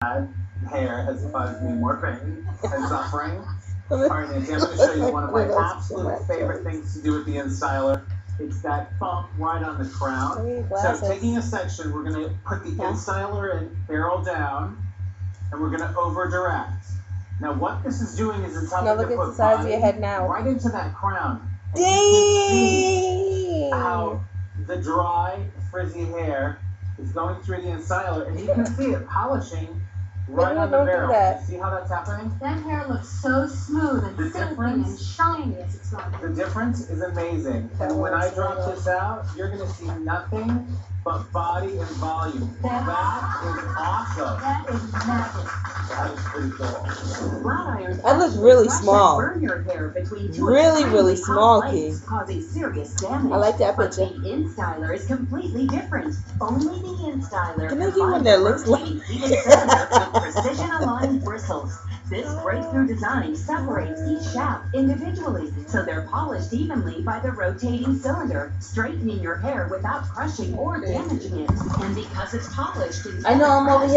bad hair has caused me more pain and suffering. All right, Nancy, I'm going to show you one of my absolute favorite things to do with the InStyler. It's that bump right on the crown. So taking a section, we're going to put the. InStyler in, barrel down, and we're going to over direct. Now what this is doing is it's helping Now to look at put the size of your head now. right into that crown. And you can see how Dang. the dry, frizzy hair is going through the InStyler, and you can see it polishing right No, on the don't do barrel. that. See how that's happening? That hair looks so smooth and The silky and difference? shiny as it's going. The difference is amazing. And when I drop this out, you're gonna see nothing but body and volume. That is awesome. That is magic. That is pretty cool. Flat irons That looks really small. Burn your hair between two Really, extremely really small, lights, Key. causing serious damage. I like that But the InStyler is completely different. Only the InStyler Can I get combines one that looks like- rotating heated precision aligned bristles. This breakthrough design separates each shaft individually, so they're polished evenly by the rotating cylinder, straightening your hair without crushing or damaging it. And because it's polished I know I'm over here